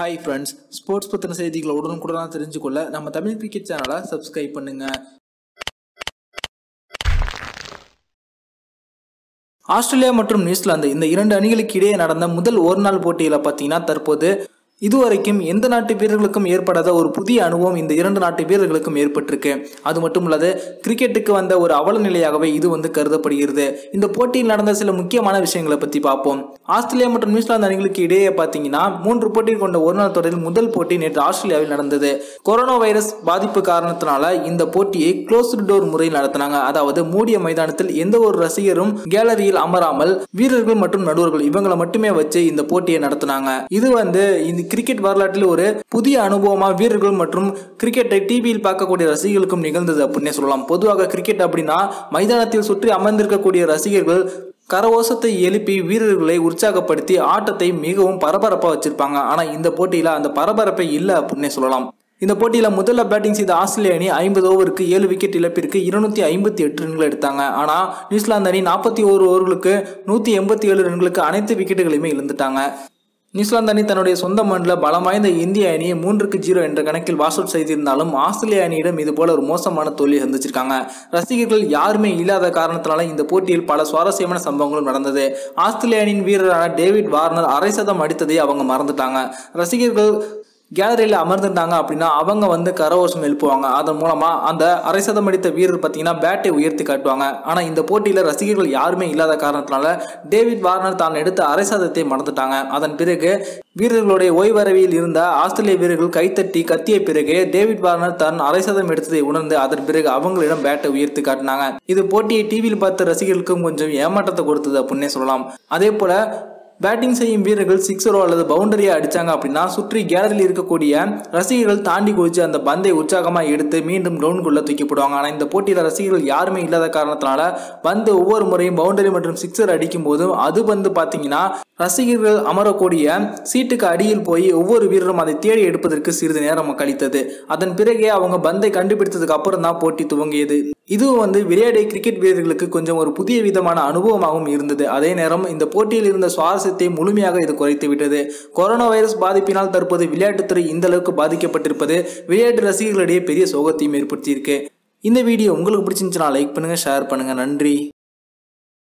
Hi friends sports பற்றின செய்திகளை உடனுக்குடனாக தெரிஞ்சுக்கொள்ள நம்ம தமிழ் கிரிக்கெட் சேனலை சப்ஸ்கிரைப் பண்ணுங்க. ஆஸ்திரேலியா மற்றும் நியூசிலாந்து இந்த இரண்டு அணிகளுக்கு இடையே நடந்த முதல் ஒரு நாள் போட்டியில் பார்த்தீங்கன்னா தற்போது இதுவரைக்கும் எந்த நாட்டு வீரர்களுக்கும் ஏற்படாத ஒரு புதிய அனுபவம் இந்த இரண்டு நாட்டு வீரர்களுக்கும் ஏற்பட்டிருக்கு. அது மட்டும் இல்லாது கிரிக்கெட்டுக்கு வந்த ஒரு அவல நிலையாகவே இது வந்து கருதப்படுகிறது. இந்த போட்டியில் நடந்த சில முக்கியமான விஷயங்களை பற்றி பார்ப்போம். ஆஸ்திரேலியா மற்றும் நியூசிலாந்து அணிகளுக்கு இடையே பார்த்தீங்கன்னா மூன்று போட்டிகள் கொண்ட ஒரு நாள் தொடரில் முதல் போட்டி நேற்று ஆஸ்திரேலியாவில் நடந்தது. கொரோனா வைரஸ் பாதிப்பு காரணத்தினால இந்த போட்டியை க்ளோஸ்டு டோர் முறையில் நடத்தினாங்க. அதாவது மூடிய மைதானத்தில் எந்த ஒரு ரசிகரும் கேலரியில் அமராமல் வீரர்கள் மற்றும் நடுவர்கள் இவங்களை மட்டுமே வச்சு இந்த போட்டியை நடத்தினாங்க. இது வந்து இந்த கிரிக்கெட் வரலாற்றில் ஒரு புதிய அனுபவமாக வீரர்கள் மற்றும் கிரிக்கெட்டை டிவியில் பார்க்கக்கூடிய ரசிகர்களுக்கும் நிகழ்ந்தது அப்படின்னே சொல்லலாம். பொதுவாக கிரிக்கெட் அப்படின்னா மைதானத்தில் சுற்றி அமர்ந்திருக்கக்கூடிய ரசிகர்கள் கரவோசத்தை எழுப்பி வீரர்களை உற்சாகப்படுத்தி ஆட்டத்தை மிகவும் பரபரப்பாக வச்சிருப்பாங்க. ஆனால் இந்த போட்டியில் அந்த பரபரப்பை இல்லை அப்படின்னே சொல்லலாம். இந்த போட்டியில் முதல்ல பேட்டிங் செய்த ஆஸ்திரேலிய அணி ஐம்பது ஓவருக்கு ஏழு விக்கெட் இழப்பிற்கு இருநூத்தி ஐம்பத்தி எட்டு ரன்கள் எடுத்தாங்க. ஆனால் நியூசிலாந்து அணி நாற்பத்தி ஓரு ஓவர்களுக்கு நூற்றி எண்பத்தி ஏழு ரன்களுக்கு அனைத்து விக்கெட்டுகளையுமே இழந்துட்டாங்க. நியூசிலாந்து அணி தன்னுடைய சொந்த மண்ணில் பலம் வாய்ந்த இந்திய அணியை மூன்றுக்கு ஜீரோ என்ற கணக்கில் வாஷ் அவுட் செய்திருந்தாலும் ஆஸ்திரேலிய அணியிடம் இது போல ஒரு மோசமான தோல்வி சந்திச்சிருக்காங்க. ரசிகர்கள் யாருமே இல்லாத காரணத்தினால இந்த போட்டியில் பல சுவாரஸ்யமான சம்பவங்களும் நடந்தது. ஆஸ்திரேலிய அணியின் வீரரான டேவிட் வார்னர் அரை சதம் அடித்ததை அவங்க மறந்துட்டாங்க. ரசிகர்கள் கேலரியில் அமர்ந்துட்டாங்க அப்படின்னா அவங்க வந்து கரவோஷம் எழுப்புவாங்க. அதன் மூலமாக அந்த அரை சதம் அடித்த வீரர் பார்த்தீங்கன்னா பேட்டை உயர்த்தி காட்டுவாங்க. ஆனால் இந்த போட்டியில் ரசிகர்கள் யாருமே இல்லாத காரணத்தினால டேவிட் வார்னர் தான் எடுத்த அரை சதத்தை மறந்துட்டாங்க. அதன் பிறகு வீரர்களுடைய ஓய்வரவியில் இருந்த ஆஸ்திரேலிய வீரர்கள் கைத்தட்டி கத்திய பிறகு டேவிட் வார்னர் தன் அரை சதம் எடுத்ததை உணர்ந்து அதன் பிறகு அவங்களிடம் பேட்டை உயர்த்தி காட்டினாங்க. இது போட்டியை டிவியில் பார்த்த ரசிகர்களுக்கும் கொஞ்சம் ஏமாற்றத்தை கொடுத்தது அப்படின்னே சொல்லலாம். அதே போல பேட்டிங் செய்யும் வீரர்கள் சிக்ஸரோ அல்லது பவுண்டரியை அடிச்சாங்க அப்படின்னா சுற்றி கேலரியில் இருக்கக்கூடிய ரசிகர்கள் தாண்டி குதிச்சு அந்த பந்தை உற்சாகமாக எடுத்து மீண்டும் கிரவுண்டுக்குள்ள தூக்கி போடுவாங்க. ஆனால் இந்த போட்டியில் ரசிகர்கள் யாருமே இல்லாத காரணத்தினால பந்து ஒவ்வொரு முறையும் பவுண்டரி மற்றும் சிக்ஸர் அடிக்கும் போதும் அது வந்து பார்த்தீங்கன்னா ரசிகர்கள் அமரக்கூடிய சீட்டுக்கு அடியில் போய் ஒவ்வொரு வீரரும் அதை தேடி எடுப்பதற்கு சிறிது நேரம் கழித்தது. அதன் பிறகே அவங்க பந்தை கண்டுபிடித்ததுக்கு அப்புறம் தான் போட்டி துவங்கியது. இதுவும் வந்து விளையாடிய கிரிக்கெட் வீரர்களுக்கு கொஞ்சம் ஒரு புதிய விதமான அனுபவமாகவும் இருந்தது. அதே நேரம் இந்த போட்டியில் இருந்த சுவாரஸ்யத்தை முழுமையாக இது குறைத்து விட்டது. கொரோனா வைரஸ் பாதிப்பினால் தற்போது விளையாட்டுத்துறை இந்த அளவுக்கு பாதிக்கப்பட்டிருப்பது விளையாட்டு ரசிகர்களிடையே பெரிய சோகத்தையும் ஏற்படுத்தியிருக்கு. இந்த வீடியோ உங்களுக்கு பிடிச்சிருந்துச்சுன்னா லைக் பண்ணுங்கள் ஷேர் பண்ணுங்கள் நன்றி.